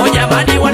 onyamaniwa